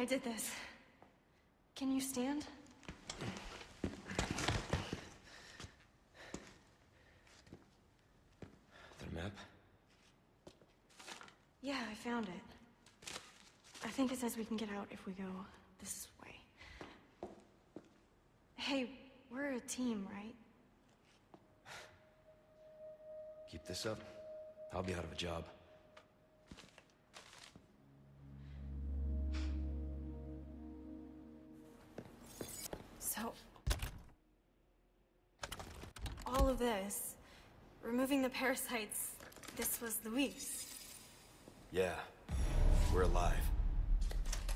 I did this. Can you stand? The map? Yeah, I found it. I think it says we can get out if we go this way. Hey, we're a team, right? Keep this up. I'll be out of a job. This, removing the parasites, this was Luis. Yeah. We're alive.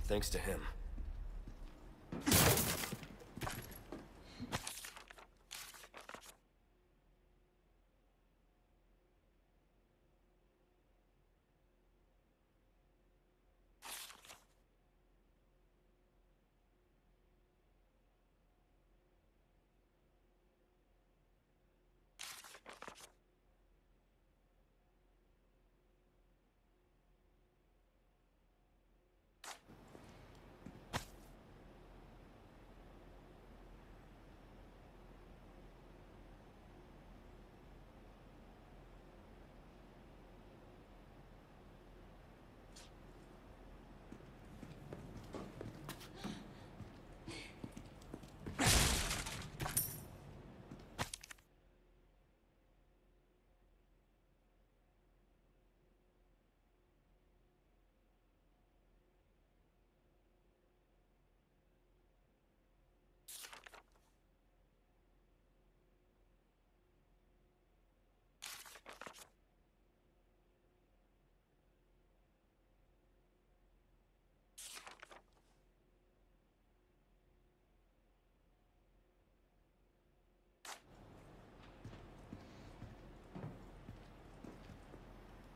Thanks to him.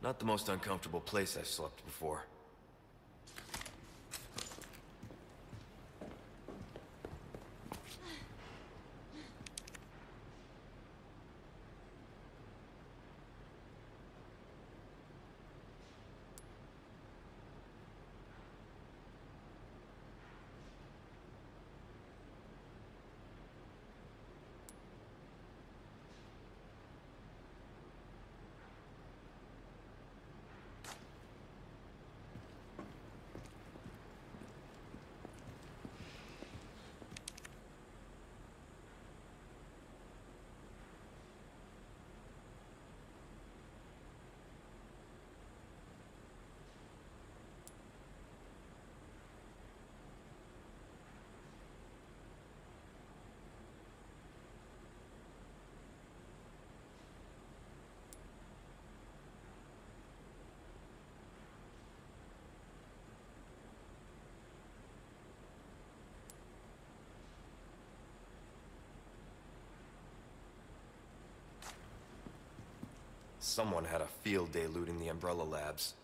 Not the most uncomfortable place I've slept before. Someone had a field day looting the Umbrella Labs.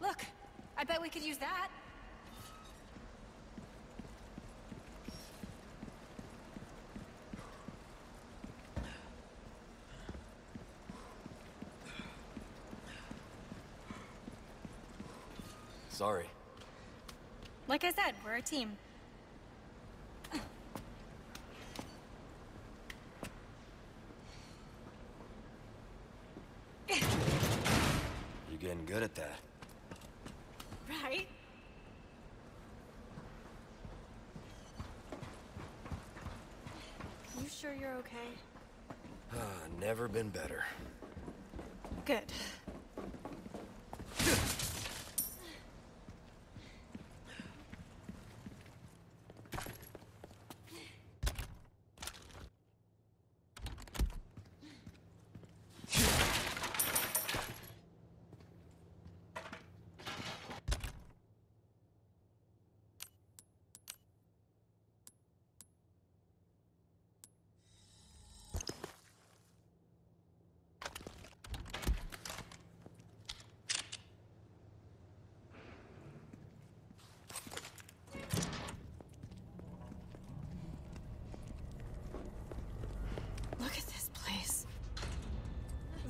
Look! I bet we could use that. Sorry. Like I said, we're a team. You're getting good at that. Right? You sure you're okay? Ah, never been better. Good.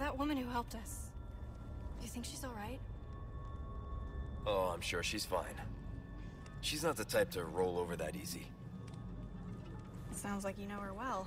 That woman who helped us. You think she's alright? Oh, I'm sure she's fine. She's not the type to roll over that easy. Sounds like you know her well.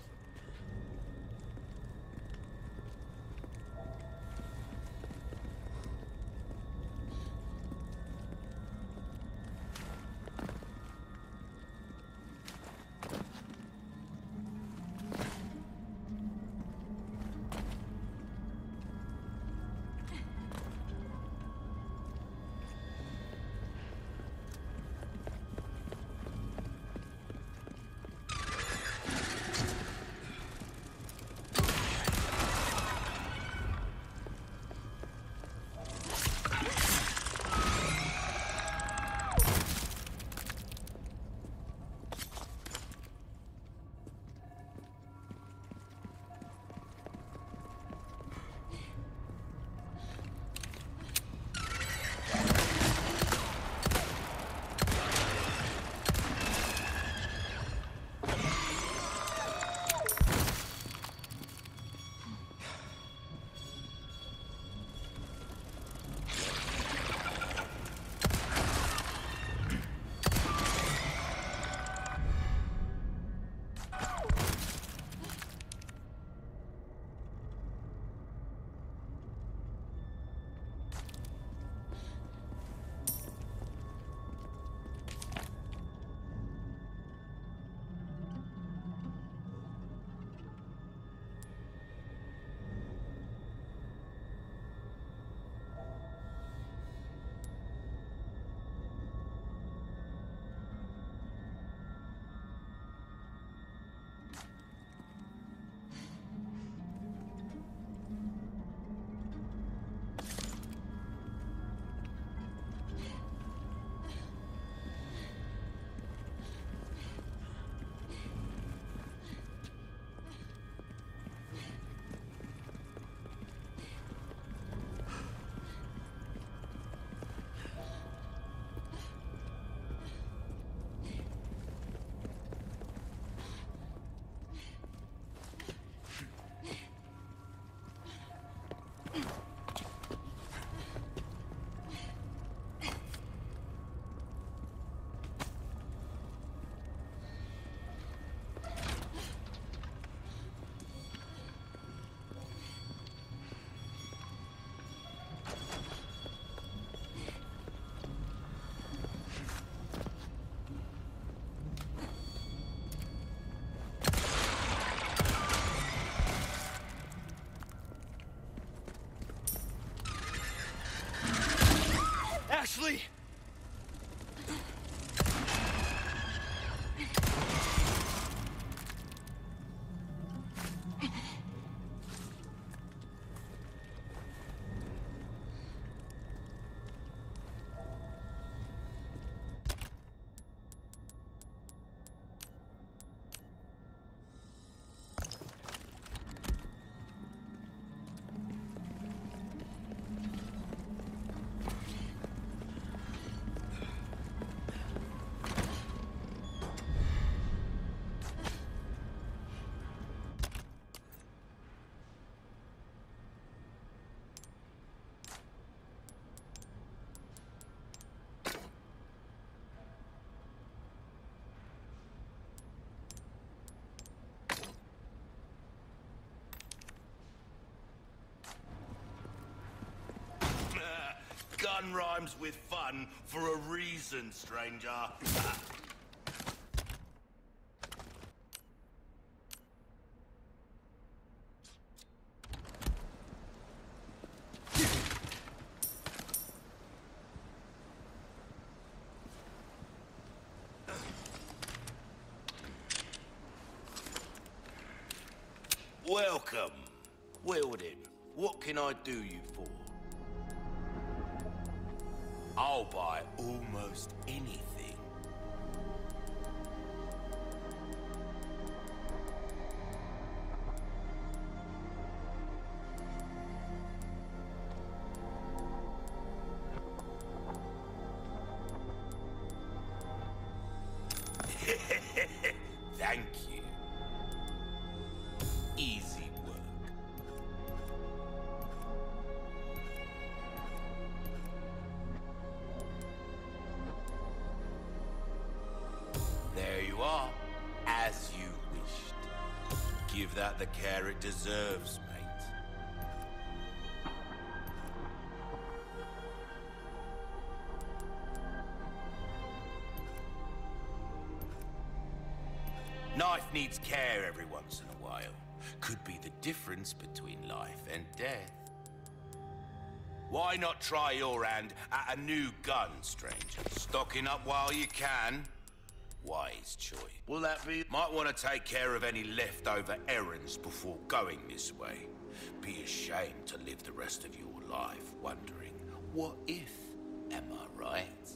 Rhymes with fun for a reason, stranger. Welcome. Well then, what can I do you for? I'll buy almost anything. Deserves, mate. Knife needs care every once in a while. Could be the difference between life and death. Why not try your hand at a new gun, stranger? Stocking up while you can? Wise choice. Will that be? Might want to take care of any leftover errands before going this way. Be ashamed to live the rest of your life wondering, what if? Am I right?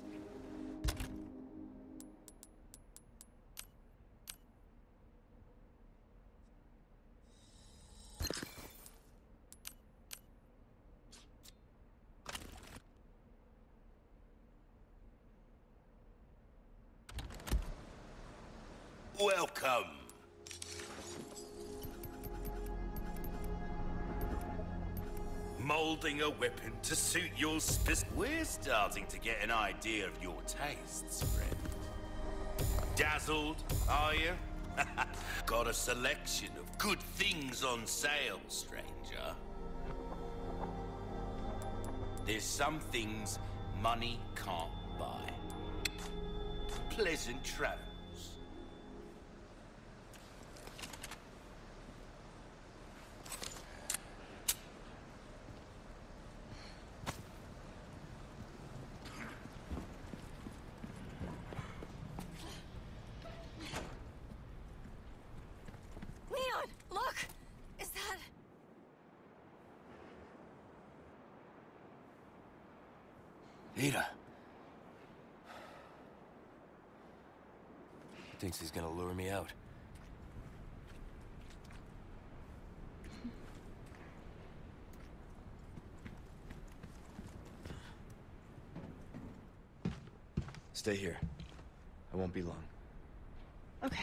Molding a weapon to suit your spec- We're starting to get an idea of your tastes, friend. Dazzled, are you? Got a selection of good things on sale, stranger. There's some things money can't buy. Pleasant travels. Leon, look! Is that... Ada. Thinks he's gonna lure me out. Stay here. I won't be long. Okay.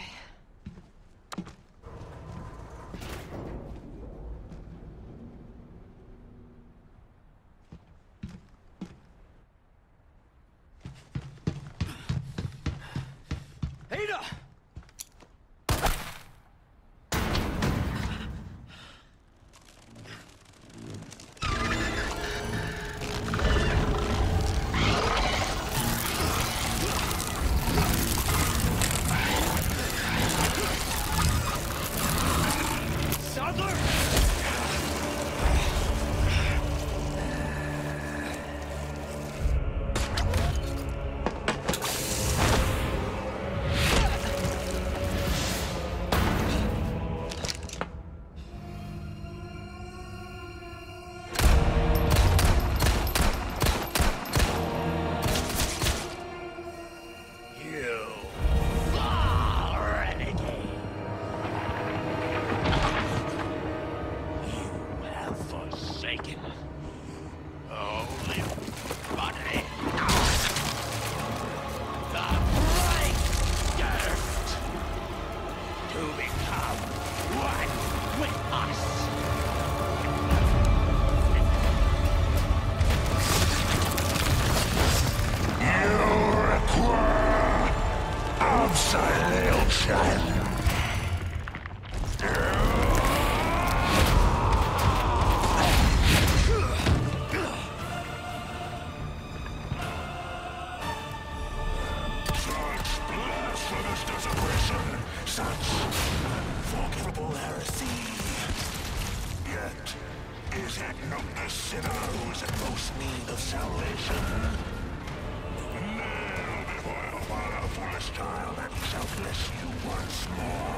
Bless you once more.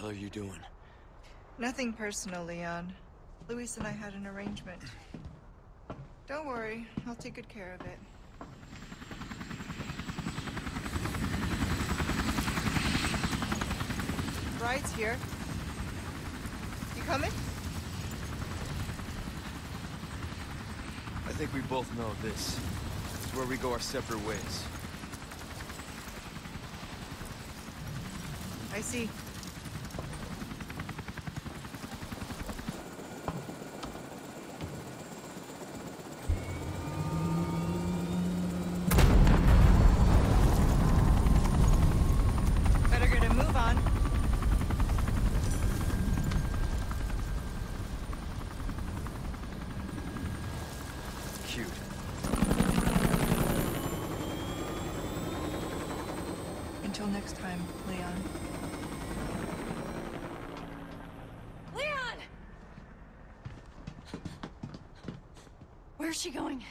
Hell are you doing? Nothing personal, Leon. Luis and I had an arrangement. Don't worry, I'll take good care of it. Bride's here. You coming? I think we both know this is where we go our separate ways. I see. Better get a move on. Cute. Until next time, Leon. Leon! Where's she going?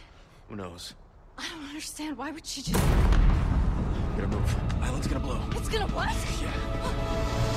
Who knows? I don't understand. Why would she just... Gotta move. Island's gonna blow. It's gonna what? Yeah.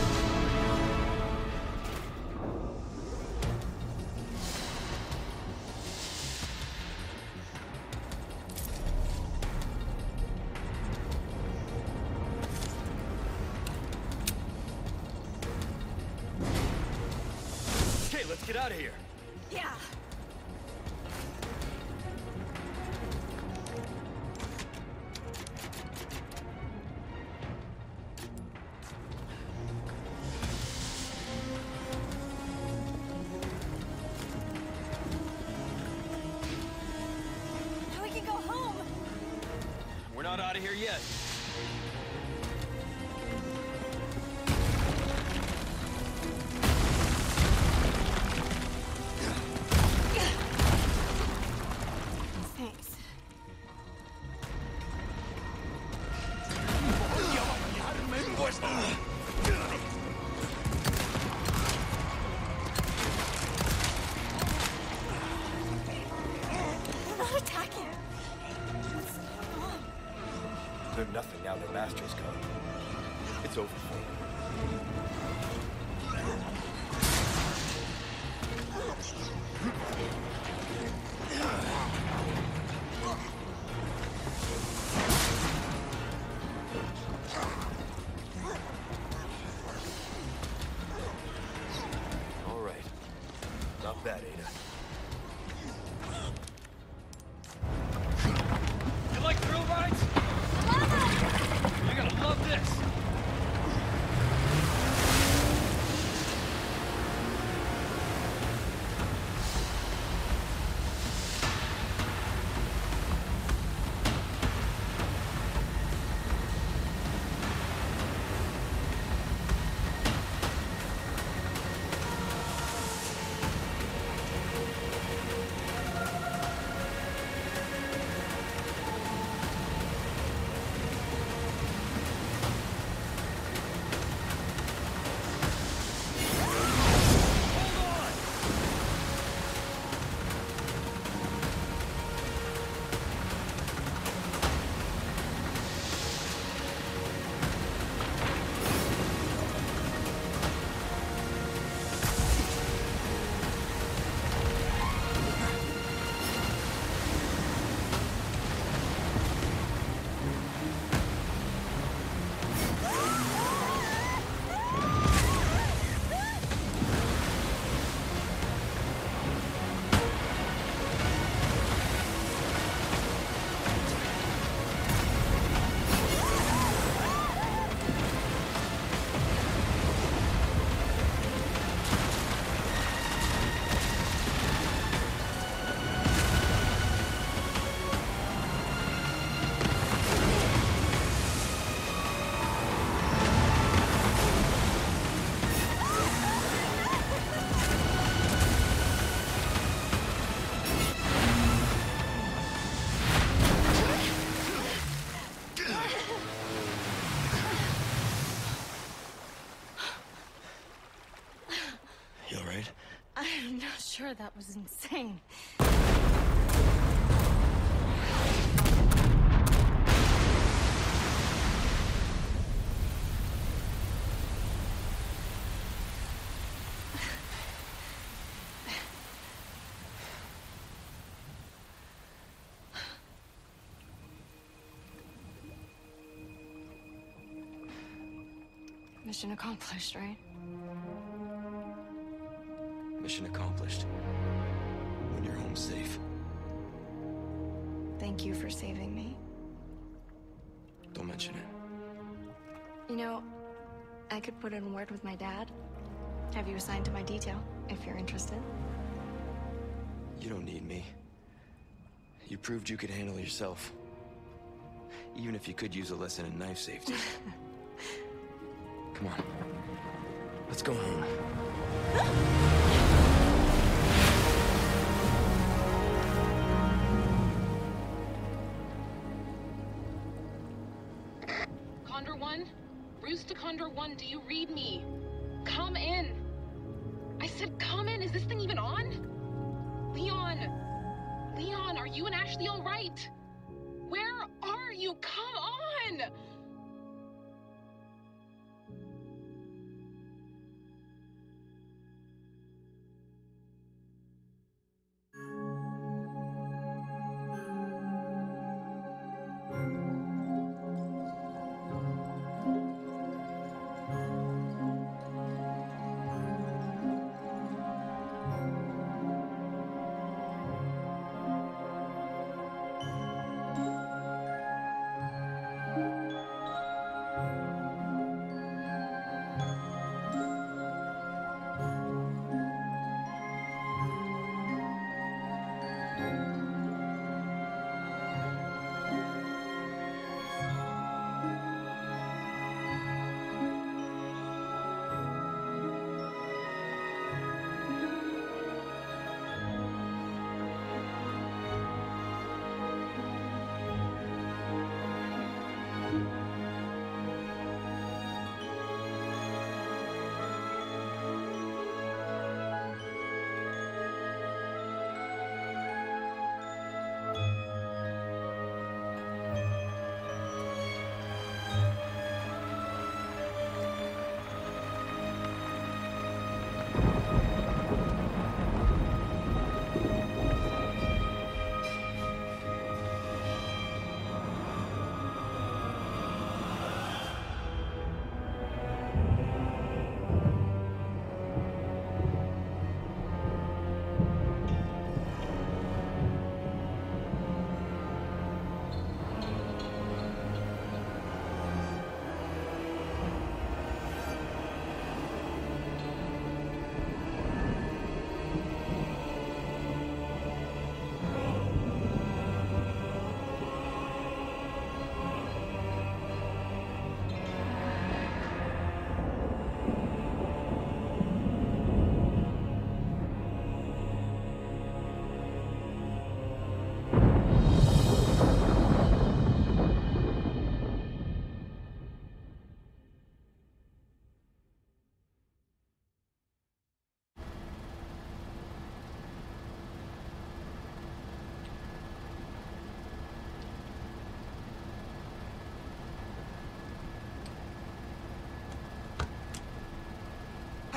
Swear that was insane. Mission accomplished, right? Mission accomplished. When you're home safe. Thank you for saving me. Don't mention it. You know, I could put in a word with my dad. Have you assigned to my detail, if you're interested. You don't need me. You proved you could handle yourself. Even if you could use a lesson in knife safety. Come on. Let's go home. 1, do you read me? Come in! I said come in! Is this thing even on? Leon! Leon, are you and Ashley alright? Where are you? Come on!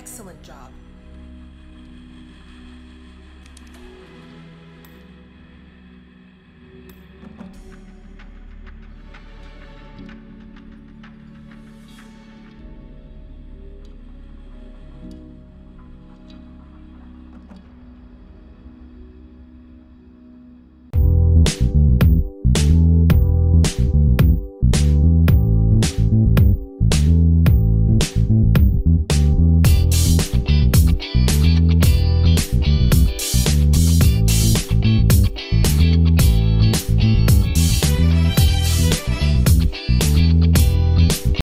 Excellent job.